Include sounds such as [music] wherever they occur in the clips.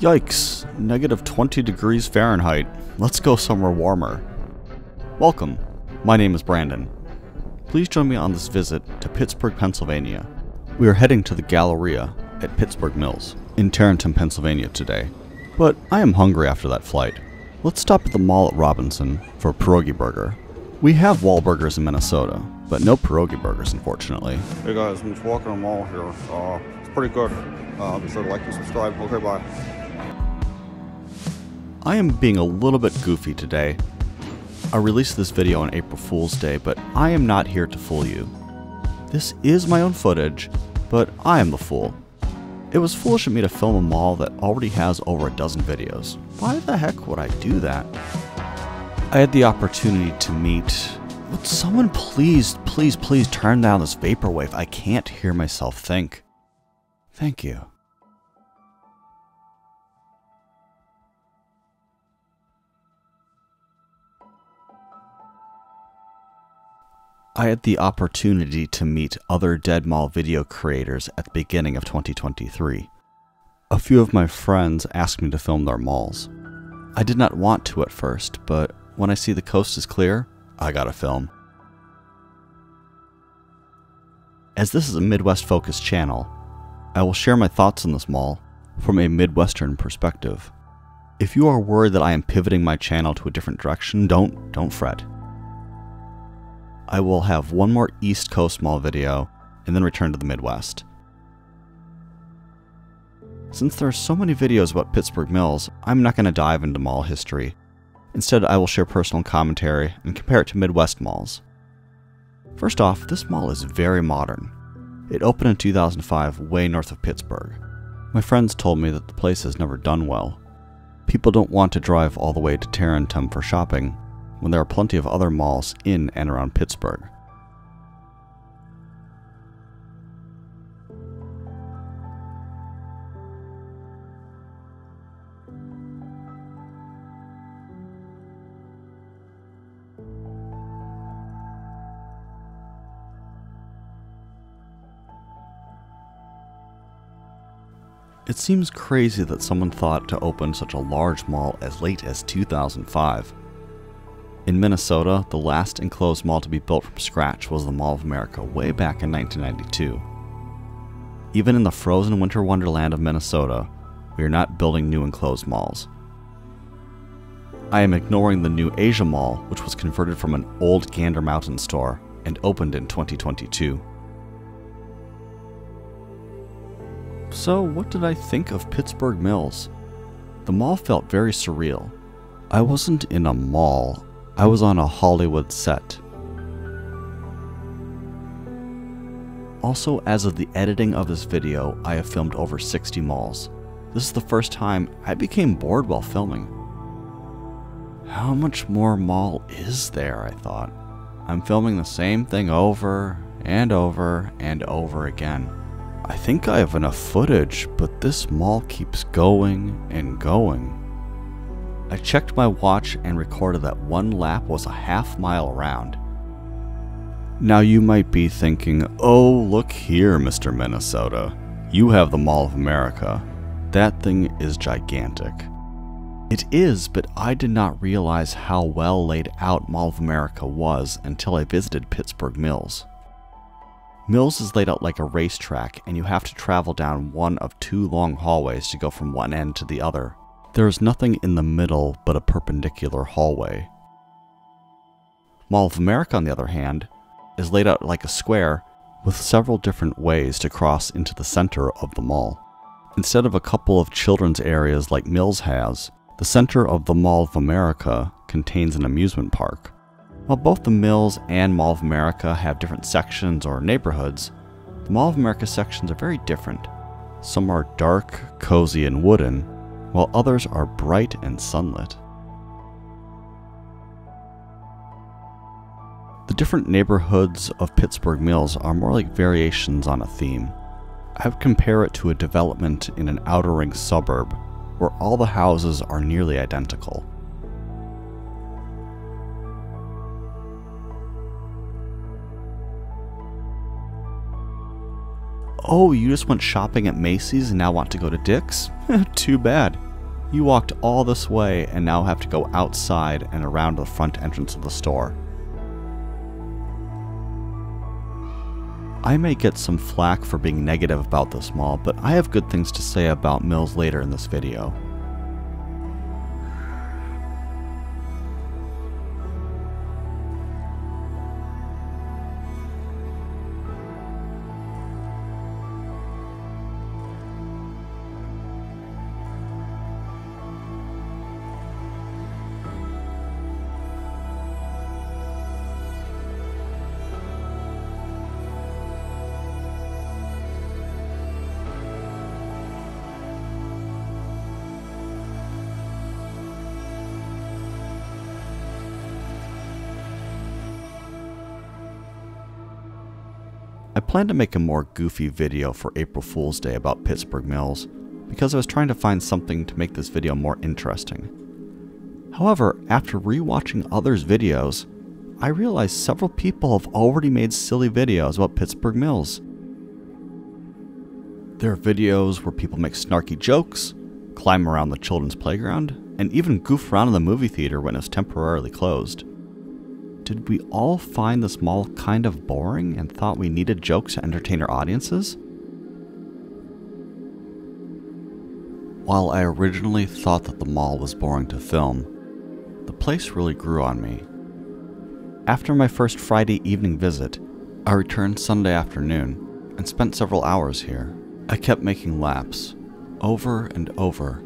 Yikes, negative 20 degrees Fahrenheit. Let's go somewhere warmer. Welcome, my name is Brandon. Please join me on this visit to Pittsburgh, Pennsylvania. We are heading to the Galleria at Pittsburgh Mills in Tarentum, Pennsylvania today. But I am hungry after that flight. Let's stop at the mall at Robinson for a pierogi burger. We have Wahlburgers in Minnesota, but no pierogi burgers, unfortunately. Hey guys, I'm just walking the mall here. Uh, it's pretty good. Uh, be sure to like and subscribe. Okay, bye. I am being a little bit goofy today. I released this video on April Fool's Day, but I am not here to fool you. This is my own footage, but I am the fool. It was foolish of me to film a mall that already has over a dozen videos. Why the heck would I do that? I had the opportunity to meet. Would someone please, please, please turn down this vaporwave? I can't hear myself think. Thank you. I had the opportunity to meet other Dead Mall video creators at the beginning of 2023. A few of my friends asked me to film their malls. I did not want to at first, but when I see the coast is clear, I gotta film. As this is a Midwest focused channel, I will share my thoughts on this mall from a Midwestern perspective. If you are worried that I am pivoting my channel to a different direction, don't don't fret. I will have one more East Coast Mall video and then return to the Midwest. Since there are so many videos about Pittsburgh Mills, I'm not going to dive into mall history. Instead, I will share personal commentary and compare it to Midwest malls. First off, this mall is very modern. It opened in 2005 way north of Pittsburgh. My friends told me that the place has never done well. People don't want to drive all the way to Tarentum for shopping, when there are plenty of other malls in and around Pittsburgh. It seems crazy that someone thought to open such a large mall as late as 2005. In Minnesota, the last enclosed mall to be built from scratch was the Mall of America way back in 1992. Even in the frozen winter wonderland of Minnesota, we are not building new enclosed malls. I am ignoring the new Asia Mall, which was converted from an old Gander Mountain store and opened in 2022. So, what did I think of Pittsburgh Mills? The mall felt very surreal. I wasn't in a mall, I was on a Hollywood set. Also, as of the editing of this video, I have filmed over 60 malls. This is the first time I became bored while filming. How much more mall is there, I thought. I'm filming the same thing over and over and over again. I think I have enough footage, but this mall keeps going and going. I checked my watch and recorded that one lap was a half mile around. Now you might be thinking, oh, look here, Mr. Minnesota. You have the Mall of America. That thing is gigantic. It is, but I did not realize how well laid out Mall of America was until I visited Pittsburgh Mills. Mills is laid out like a racetrack, and you have to travel down one of two long hallways to go from one end to the other. There is nothing in the middle but a perpendicular hallway. Mall of America, on the other hand, is laid out like a square with several different ways to cross into the center of the mall. Instead of a couple of children's areas like Mills has, the center of the Mall of America contains an amusement park. While both the Mills and Mall of America have different sections or neighborhoods, the Mall of America sections are very different. Some are dark, cozy, and wooden, while others are bright and sunlit. The different neighborhoods of Pittsburgh Mills are more like variations on a theme. I would compare it to a development in an outer ring suburb where all the houses are nearly identical. Oh, you just went shopping at Macy's and now want to go to Dick's? [laughs] Too bad. You walked all this way and now have to go outside and around the front entrance of the store. I may get some flack for being negative about this mall, but I have good things to say about Mills later in this video. I plan to make a more goofy video for April Fool's Day about Pittsburgh Mills because I was trying to find something to make this video more interesting. However, after rewatching others' videos, I realized several people have already made silly videos about Pittsburgh Mills. There are videos where people make snarky jokes, climb around the children's playground, and even goof around in the movie theater when it's temporarily closed. Did we all find this mall kind of boring and thought we needed jokes to entertain our audiences? While I originally thought that the mall was boring to film, the place really grew on me. After my first Friday evening visit, I returned Sunday afternoon and spent several hours here. I kept making laps, over and over.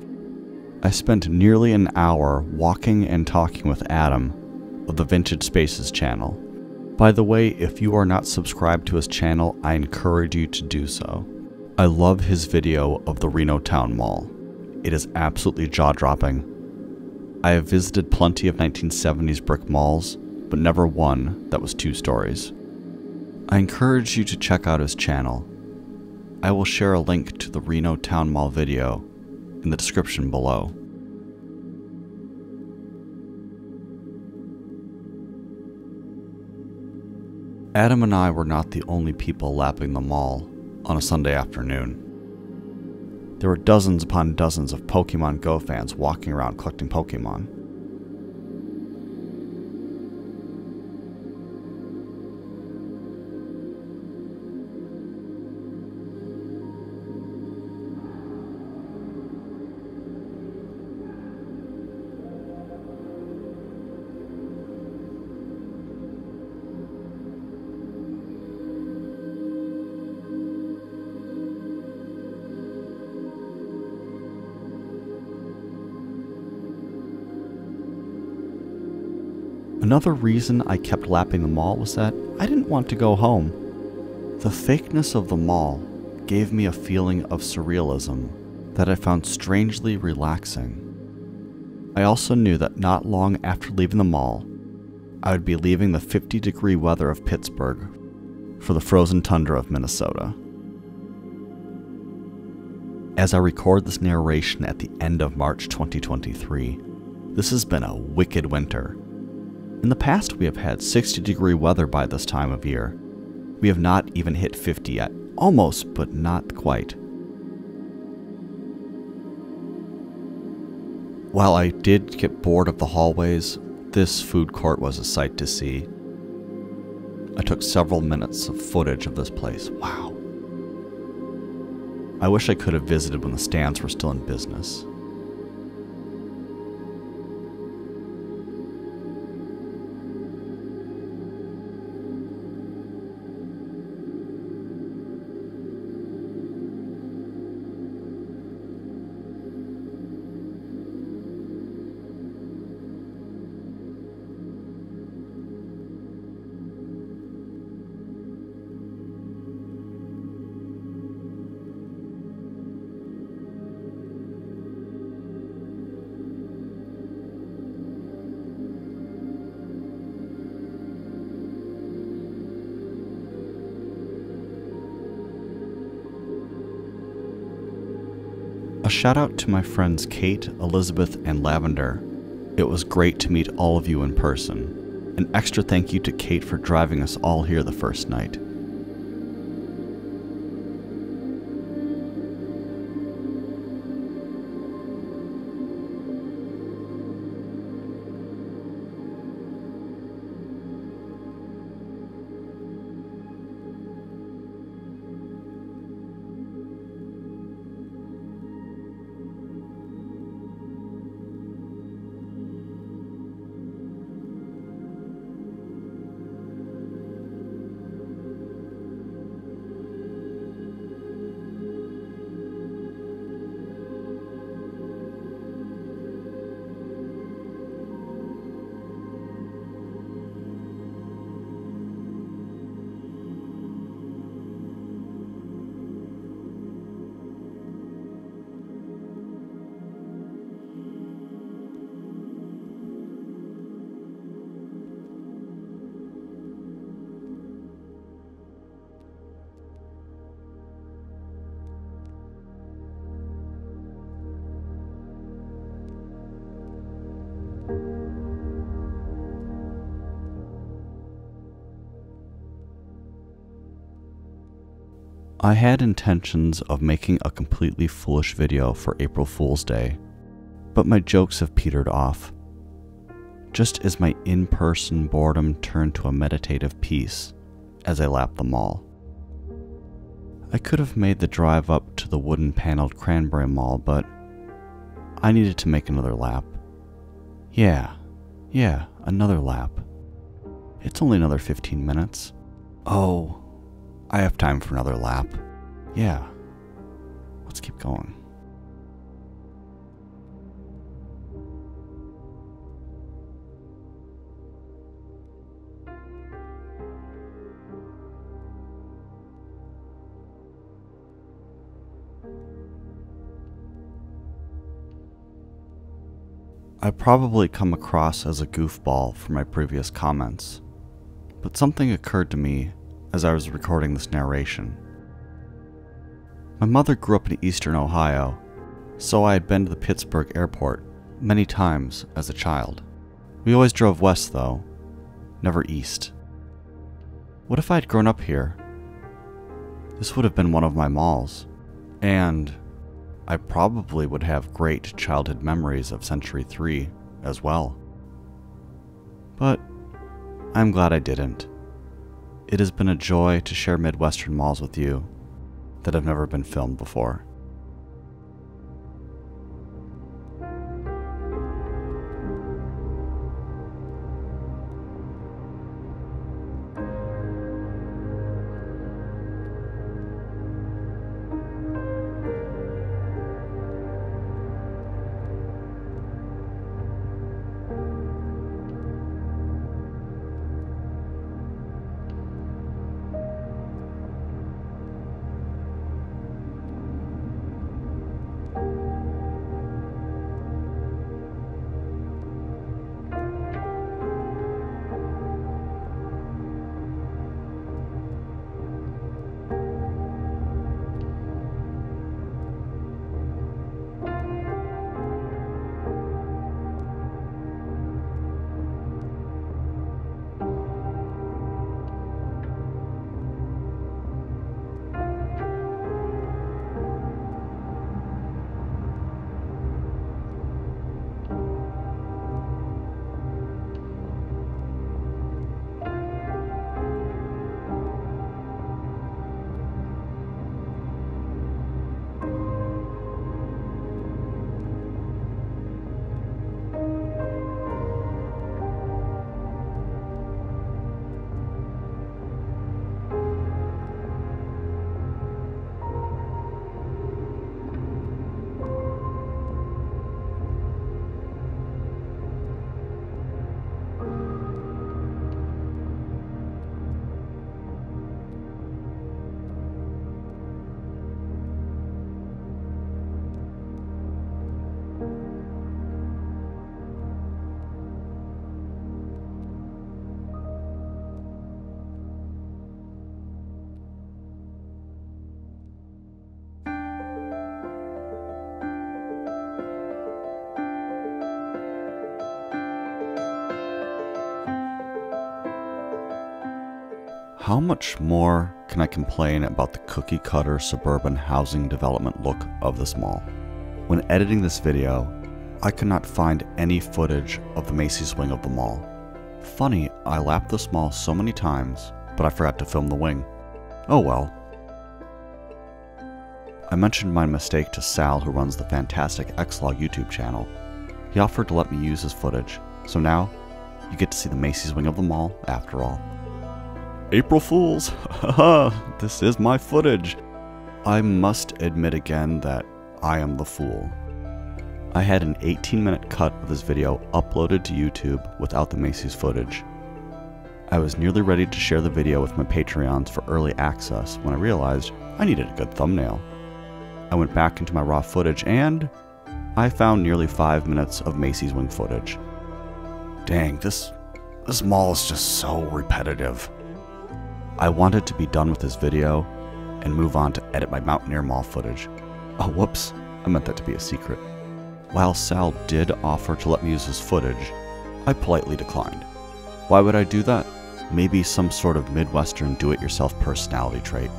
I spent nearly an hour walking and talking with Adam of the Vintage Spaces channel. By the way, if you are not subscribed to his channel, I encourage you to do so. I love his video of the Reno Town Mall. It is absolutely jaw-dropping. I have visited plenty of 1970s brick malls, but never one that was two stories. I encourage you to check out his channel. I will share a link to the Reno Town Mall video in the description below. Adam and I were not the only people lapping the mall on a Sunday afternoon. There were dozens upon dozens of Pokemon Go fans walking around collecting Pokemon. Another reason I kept lapping the mall was that I didn't want to go home. The fakeness of the mall gave me a feeling of surrealism that I found strangely relaxing. I also knew that not long after leaving the mall, I would be leaving the 50 degree weather of Pittsburgh for the frozen tundra of Minnesota. As I record this narration at the end of March 2023, this has been a wicked winter. In the past, we have had 60 degree weather by this time of year. We have not even hit 50 yet. Almost, but not quite. While I did get bored of the hallways, this food court was a sight to see. I took several minutes of footage of this place. Wow. I wish I could have visited when the stands were still in business. Shout out to my friends Kate, Elizabeth, and Lavender. It was great to meet all of you in person. An extra thank you to Kate for driving us all here the first night. I had intentions of making a completely foolish video for April Fool's Day, but my jokes have petered off. Just as my in person boredom turned to a meditative peace as I lapped the mall. I could have made the drive up to the wooden paneled Cranberry Mall, but I needed to make another lap. Yeah, yeah, another lap. It's only another 15 minutes. Oh, I have time for another lap. Yeah, let's keep going. I probably come across as a goofball for my previous comments, but something occurred to me as I was recording this narration. My mother grew up in eastern Ohio, so I had been to the Pittsburgh airport many times as a child. We always drove west, though, never east. What if I had grown up here? This would have been one of my malls, and I probably would have great childhood memories of Century 3 as well. But I'm glad I didn't. It has been a joy to share Midwestern malls with you that have never been filmed before. How much more can I complain about the cookie cutter suburban housing development look of this mall? When editing this video, I could not find any footage of the Macy's wing of the mall. Funny, I lapped this mall so many times, but I forgot to film the wing. Oh well. I mentioned my mistake to Sal who runs the fantastic ExLog YouTube channel. He offered to let me use his footage, so now you get to see the Macy's wing of the mall after all. April Fools! [laughs] Haha, this is my footage. I must admit again that I am the fool. I had an 18 minute cut of this video uploaded to YouTube without the Macy's footage. I was nearly ready to share the video with my Patreons for early access when I realized I needed a good thumbnail. I went back into my raw footage and I found nearly 5 minutes of Macy's wing footage. Dang, this this mall is just so repetitive. I wanted to be done with this video and move on to edit my Mountaineer Mall footage. Oh, whoops, I meant that to be a secret. While Sal did offer to let me use his footage, I politely declined. Why would I do that? Maybe some sort of Midwestern do it yourself personality trait.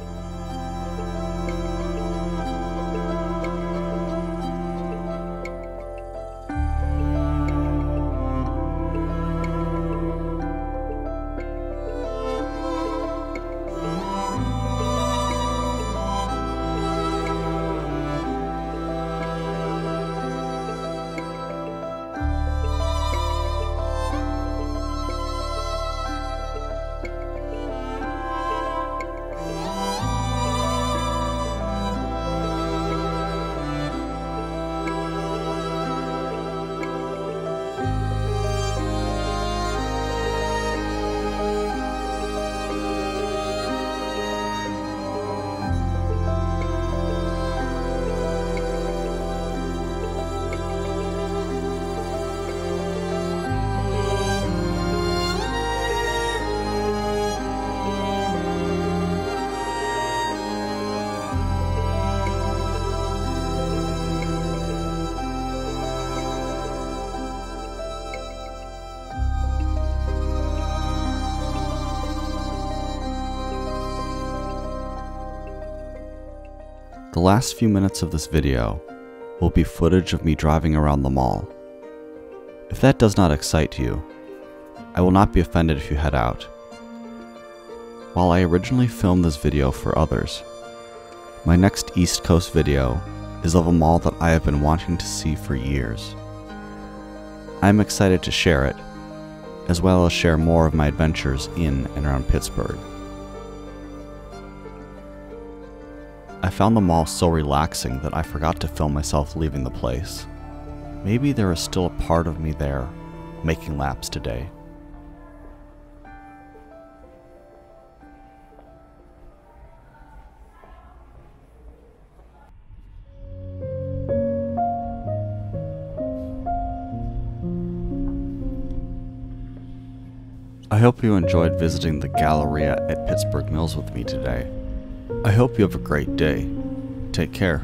The last few minutes of this video will be footage of me driving around the mall. If that does not excite you, I will not be offended if you head out. While I originally filmed this video for others, my next East Coast video is of a mall that I have been wanting to see for years. I am excited to share it, as well as share more of my adventures in and around Pittsburgh. I found the mall so relaxing that I forgot to film myself leaving the place. Maybe there is still a part of me there, making laps today. I hope you enjoyed visiting the Galleria at Pittsburgh Mills with me today. I hope you have a great day. Take care.